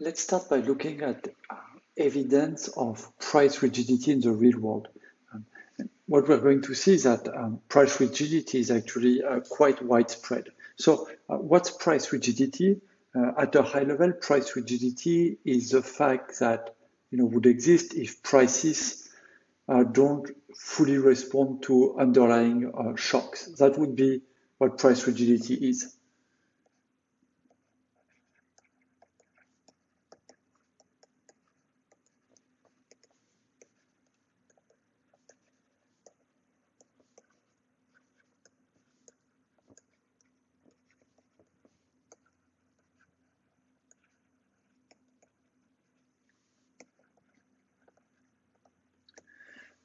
let's start by looking at uh, evidence of price rigidity in the real world. Um, what we're going to see is that um, price rigidity is actually uh, quite widespread. So, uh, what's price rigidity? Uh, at a high level, price rigidity is the fact that you know would exist if prices uh, don't fully respond to underlying uh, shocks. That would be what price rigidity is.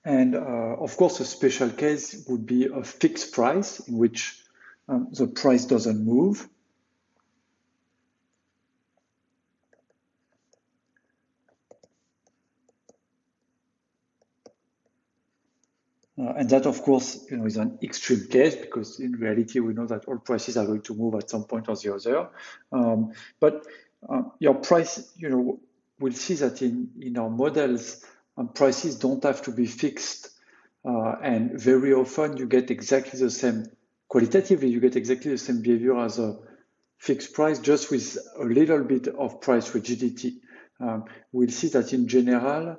And uh, of course, a special case would be a fixed price in which um, the price doesn't move. Uh, and that, of course, you know, is an extreme case because in reality, we know that all prices are going to move at some point or the other. Um, but uh, your price, you know, we'll see that in, in our models, prices don't have to be fixed. Uh, and very often you get exactly the same, qualitatively, you get exactly the same behavior as a fixed price, just with a little bit of price rigidity. Um, we'll see that in general,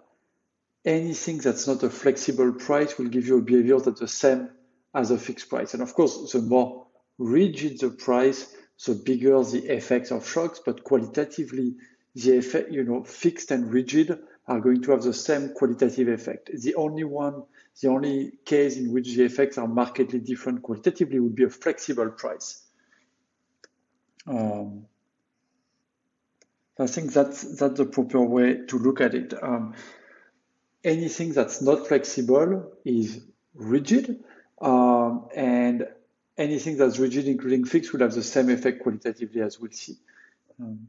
anything that's not a flexible price will give you a behavior that's the same as a fixed price. And of course, the more rigid the price, the bigger the effects of shocks, but qualitatively, the effect, you know, fixed and rigid are going to have the same qualitative effect. The only one, the only case in which the effects are markedly different qualitatively would be a flexible price. Um, I think that's that's the proper way to look at it. Um, anything that's not flexible is rigid, um, and anything that's rigid, including fixed, will have the same effect qualitatively as we'll see. Um,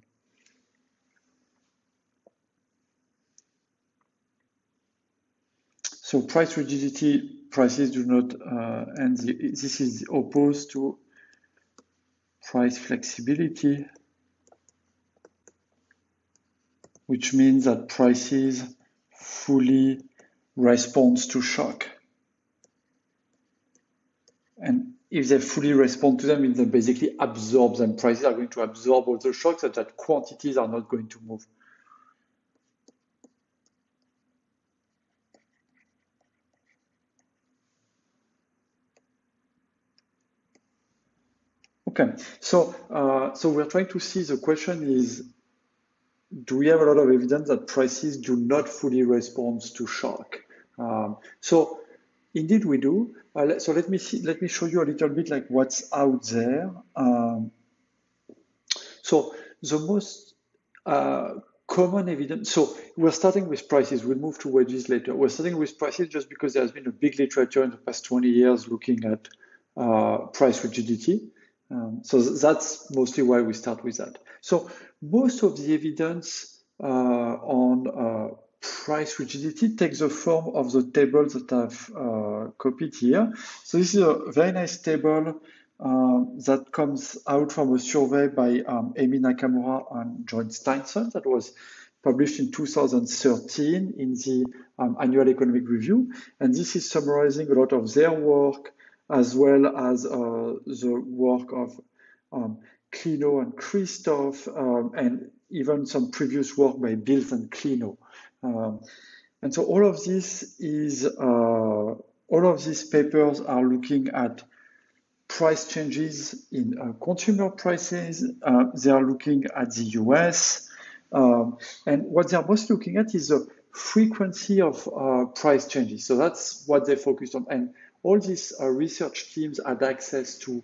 So price rigidity, prices do not, uh, and the, this is opposed to price flexibility, which means that prices fully responds to shock. And if they fully respond to them, means they basically absorb them. Prices are going to absorb all the shocks, such that quantities are not going to move. Okay, so uh, so we're trying to see the question is, do we have a lot of evidence that prices do not fully respond to shock? Um, so indeed we do. Uh, so let me see. Let me show you a little bit like what's out there. Um, so the most uh, common evidence. So we're starting with prices. We'll move to wages later. We're starting with prices just because there has been a big literature in the past 20 years looking at uh, price rigidity. Um, so that's mostly why we start with that. So most of the evidence uh, on uh, price rigidity takes the form of the table that I've uh, copied here. So this is a very nice table uh, that comes out from a survey by um, Amy Nakamura and John Steinsson that was published in 2013 in the um, Annual Economic Review. And this is summarizing a lot of their work as well as uh, the work of um, and Kryvtsov, um, and even some previous work by Bils and Klenow. Um, and so all of this is, uh, all of these papers are looking at price changes in uh, consumer prices. Uh, they are looking at the US. Um, and what they're most looking at is the frequency of uh, price changes. So that's what they focused on. And all these uh, research teams had access to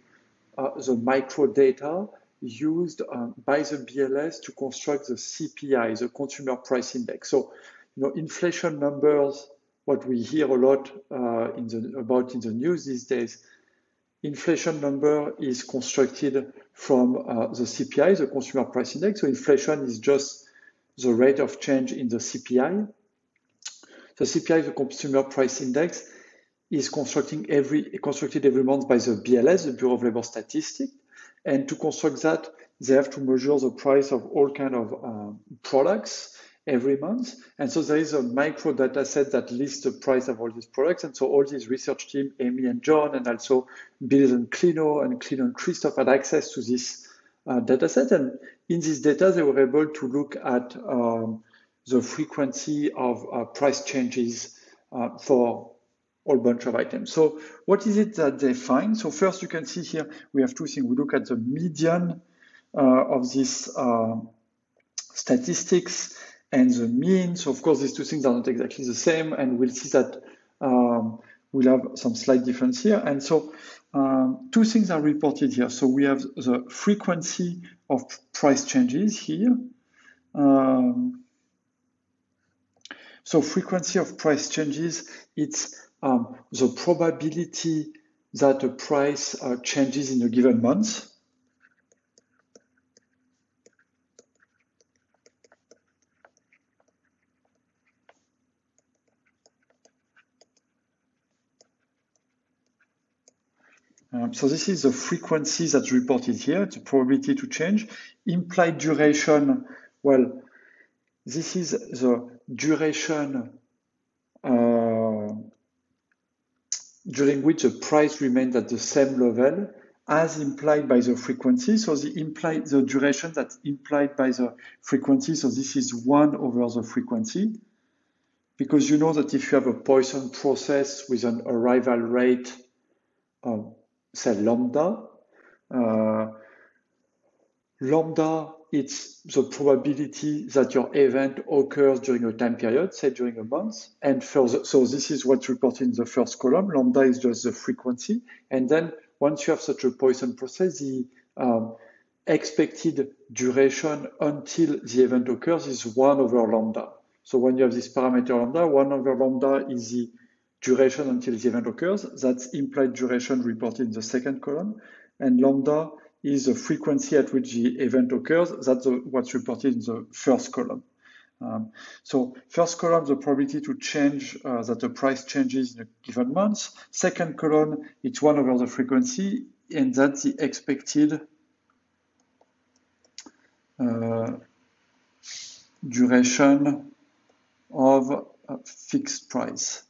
uh, the microdata used uh, by the BLS to construct the CPI, the Consumer Price Index. So, you know, inflation numbers, what we hear a lot uh, in the, about in the news these days, inflation number is constructed from uh, the CPI, the Consumer Price Index. So inflation is just the rate of change in the CPI. The CPI, the Consumer Price Index, is constructing every constructed every month by the BLS, the Bureau of Labor Statistics. And to construct that, they have to measure the price of all kind of uh, products every month. And so there is a micro data set that lists the price of all these products. And so all these research team, Amy and John, and also Bill and Klenow and Klenow and Kryvtsov had access to this uh, data set. And in this data, they were able to look at um, the frequency of uh, price changes uh, for whole bunch of items. So what is it that they find? So first you can see here, we have two things. We look at the median uh, of these uh, statistics and the mean. So of course, these two things are not exactly the same, and we'll see that um, we'll have some slight difference here. And so um, two things are reported here. So we have the frequency of price changes here. Um, so frequency of price changes, it's um, the probability that a price uh, changes in a given month. Um, so this is the frequency that's reported here. the probability to change. Implied duration, well, this is the duration uh, during which the price remained at the same level as implied by the frequency. So the implied the duration that's implied by the frequency. So this is one over the frequency. Because you know that if you have a Poisson process with an arrival rate of say lambda, uh, lambda it's the probability that your event occurs during a time period, say during a month. And further, so this is what's reported in the first column. Lambda is just the frequency. And then once you have such a Poisson process, the um, expected duration until the event occurs is 1 over lambda. So when you have this parameter lambda, 1 over lambda is the duration until the event occurs. That's implied duration reported in the second column. And lambda is the frequency at which the event occurs. That's what's reported in the first column. Um, so first column, the probability to change uh, that the price changes in a given month. Second column, it's one over the frequency, and that's the expected uh, duration of a fixed price.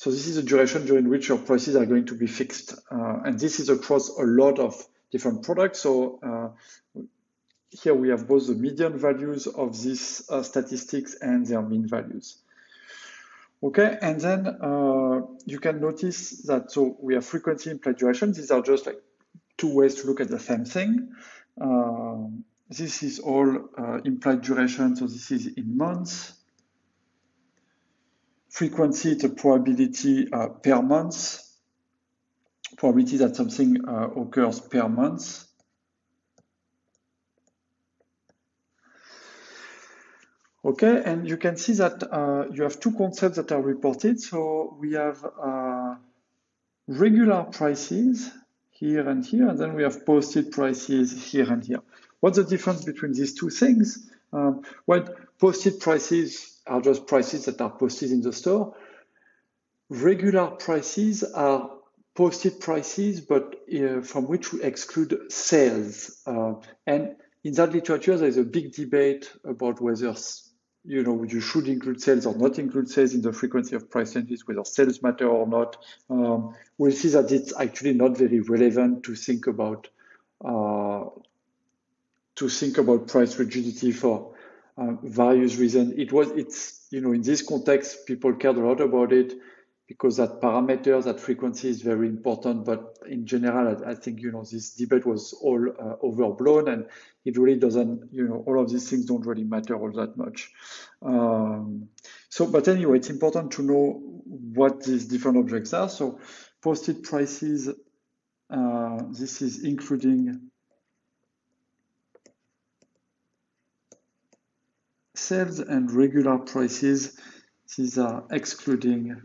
So this is the duration during which your prices are going to be fixed. Uh, and this is across a lot of different products. So uh, here we have both the median values of these uh, statistics and their mean values. Okay, and then uh, you can notice that so we have frequency implied duration. These are just like two ways to look at the same thing. Um, this is all uh, implied duration, so this is in months frequency a probability uh, per month, probability that something uh, occurs per month. Okay, and you can see that uh, you have two concepts that are reported. So we have uh, regular prices here and here, and then we have posted prices here and here. What's the difference between these two things? Um, well, posted prices are just prices that are posted in the store. Regular prices are posted prices, but uh, from which we exclude sales. Uh, and in that literature, there is a big debate about whether you know you should include sales or not include sales in the frequency of price changes, whether sales matter or not. Um, we'll see that it's actually not very relevant to think about uh, to think about price rigidity for uh, various reasons. It was, it's, you know, in this context, people cared a lot about it because that parameter, that frequency is very important. But in general, I, I think, you know, this debate was all uh, overblown and it really doesn't, you know, all of these things don't really matter all that much. Um, so, but anyway, it's important to know what these different objects are. So posted prices, uh, this is including sales and regular prices, these are excluding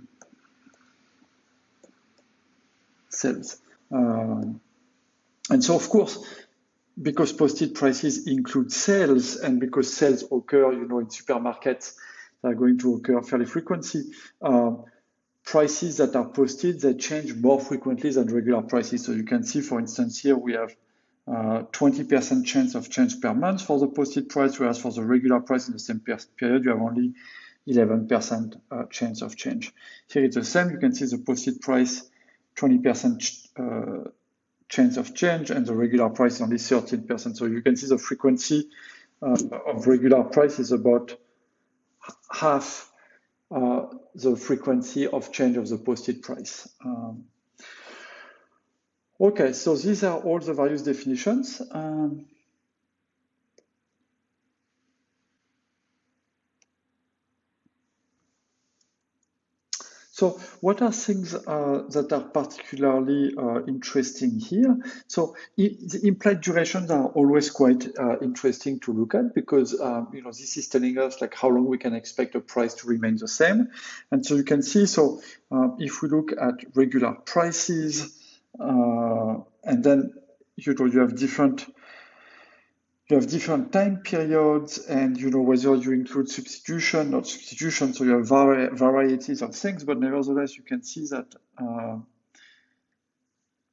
sales. Um, and so, of course, because posted prices include sales and because sales occur, you know, in supermarkets, they are going to occur fairly frequently. Uh, prices that are posted, they change more frequently than regular prices. So you can see, for instance, here we have 20% uh, chance of change per month for the posted price, whereas for the regular price in the same period, you have only 11% uh, chance of change. Here it's the same. You can see the posted price, 20% uh, chance of change, and the regular price only 13%. So you can see the frequency uh, of regular price is about half uh, the frequency of change of the posted price. Um, okay, so these are all the various definitions. Um, So what are things uh, that are particularly uh, interesting here? So the implied durations are always quite uh, interesting to look at because um, you know this is telling us like how long we can expect a price to remain the same. And so you can see, so uh, if we look at regular prices, and then you know you have different you have different time periods and you know whether you include substitution or substitution. So you have vari varieties of things but nevertheless you can see that uh,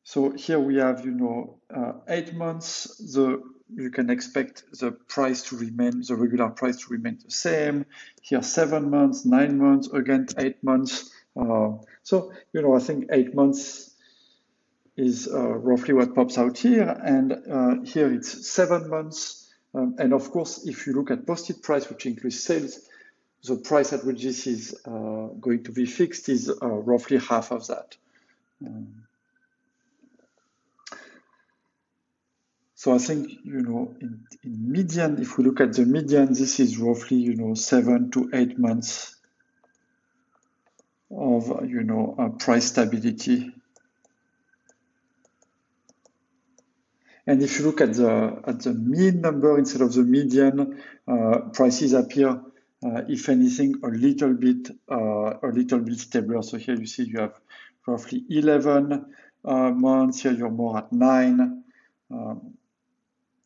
so here we have you know uh, eight months. The you can expect the price to remain the regular price to remain the same. Here seven months nine months again eight months. Uh, so you know i think eight months is uh, roughly what pops out here. And uh, here it's seven months. Um, and of course, if you look at posted price, which includes sales, the price at which this is uh, going to be fixed is uh, roughly half of that. Um, so I think, you know, in, in median, if we look at the median, this is roughly, you know, seven to eight months of, you know, price stability And if you look at the at the mean number instead of the median, uh, prices appear, uh, if anything, a little bit uh, a little bit stabler. So here you see you have roughly 11 uh, months. Here you're more at nine. Um,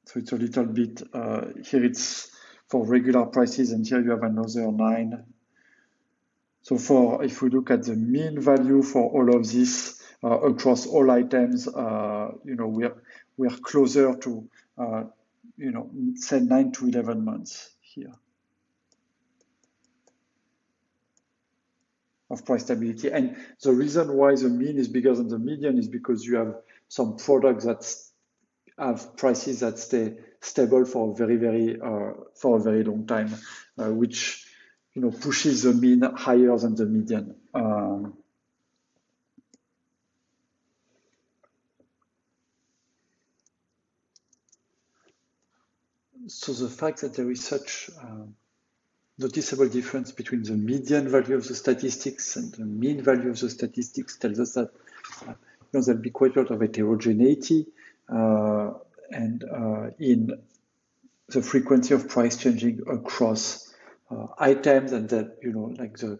so it's a little bit uh, here. It's for regular prices, and here you have another nine. So for if we look at the mean value for all of this uh, across all items, you know we're we are closer to, uh, you know, say 9 to 11 months here of price stability. And the reason why the mean is bigger than the median is because you have some products that have prices that stay stable for a very, very, uh, for a very long time, uh, which, you know, pushes the mean higher than the median. Um, so the fact that there is such uh, noticeable difference between the median value of the statistics and the mean value of the statistics tells us that uh, you know, there'll be quite a lot of heterogeneity uh, and uh, in the frequency of price changing across uh, items and that you know like the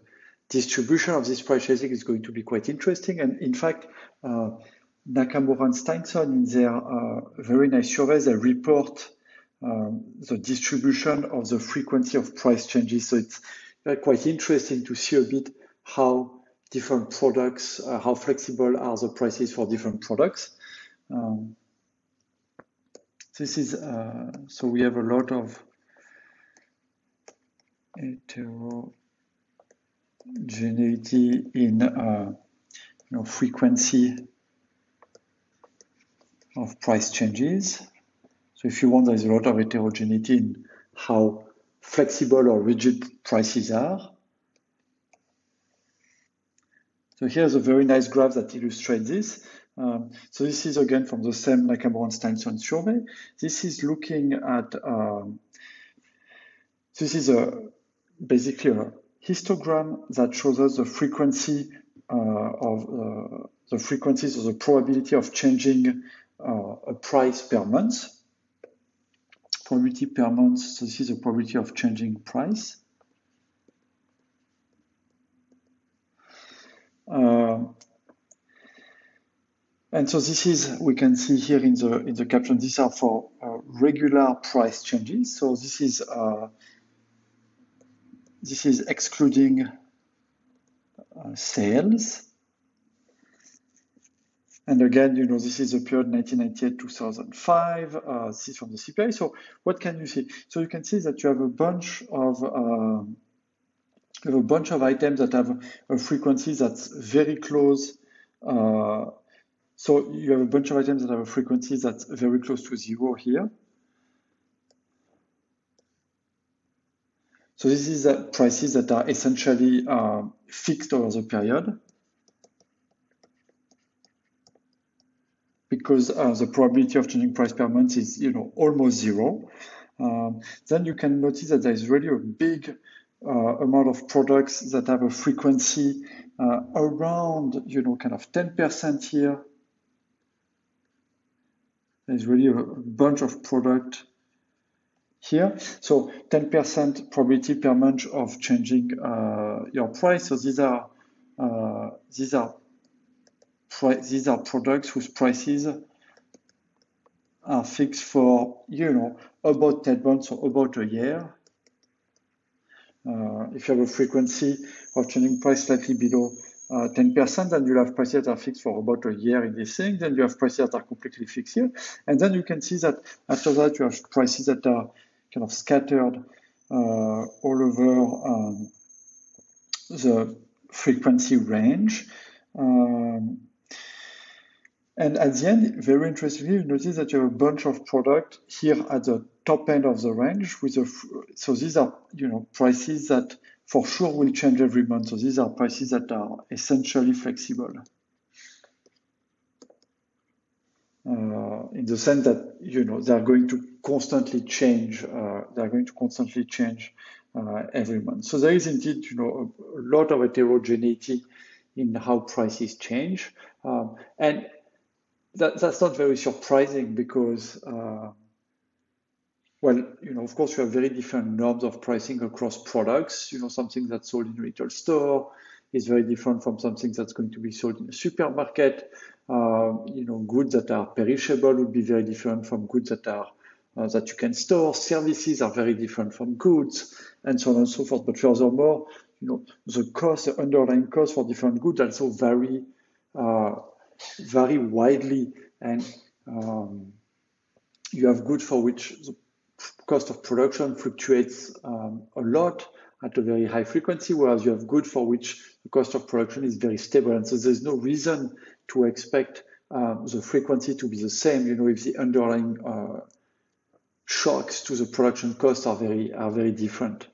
distribution of this price changing is going to be quite interesting. And in fact uh, Nakamura and Steinsson in their very nice survey they report um, the distribution of the frequency of price changes. So it's uh, quite interesting to see a bit how different products, uh, how flexible are the prices for different products. Um, this is, uh, so we have a lot of heterogeneity in uh, you know, frequency of price changes. So if you want, there's a lot of heterogeneity in how flexible or rigid prices are. So here's a very nice graph that illustrates this. Um, so this is again from the same Nakamura and Steinsson survey. This is looking at, um, this is a basically a histogram that shows us the frequency uh, of uh, the frequencies or the probability of changing uh, a price per month probability per month. So this is the probability of changing price. Uh, and so this is, we can see here in the in the caption, these are for uh, regular price changes. So this is uh, this is excluding uh, sales. And again, you know, this is the period 1998-2005. Uh, this is from the CPI. So what can you see? So you can see that you have a bunch of uh, you have a bunch of items that have a frequency that's very close. Uh, so you have a bunch of items that have a frequency that's very close to zero here. So this is uh, prices that are essentially uh, fixed over the period. Because uh, the probability of changing price per month is you know almost zero. Um, then you can notice that there is really a big uh, amount of products that have a frequency uh, around you know kind of 10% here. There's really a bunch of product here. So 10% probability per month of changing uh, your price. So these are uh, these are these are products whose prices are fixed for, you know, about 10 months or about a year. Uh, if you have a frequency of changing price slightly below 10%, uh, then you'll have prices that are fixed for about a year in this thing. Then you have prices that are completely fixed here. And then you can see that after that, you have prices that are kind of scattered uh, all over um, the frequency range. Um, and at the end, very interestingly, you notice that you have a bunch of product here at the top end of the range with a, so these are, you know, prices that for sure will change every month. So these are prices that are essentially flexible. Uh, in the sense that, you know, they're going to constantly change, uh, they're going to constantly change uh, every month. So there is indeed, you know, a, a lot of heterogeneity in how prices change. Um, and that, that's not very surprising because, uh, well, you know, of course, you have very different norms of pricing across products. You know, something that's sold in a retail store is very different from something that's going to be sold in a supermarket. Uh, you know, goods that are perishable would be very different from goods that are uh, that you can store. Services are very different from goods, and so on and so forth. But furthermore, you know, the cost, the underlying cost for different goods also vary uh, vary widely, and um, you have goods for which the cost of production fluctuates um, a lot at a very high frequency, whereas you have goods for which the cost of production is very stable. And so there's no reason to expect um, the frequency to be the same, you know, if the underlying uh, shocks to the production costs are very are very different.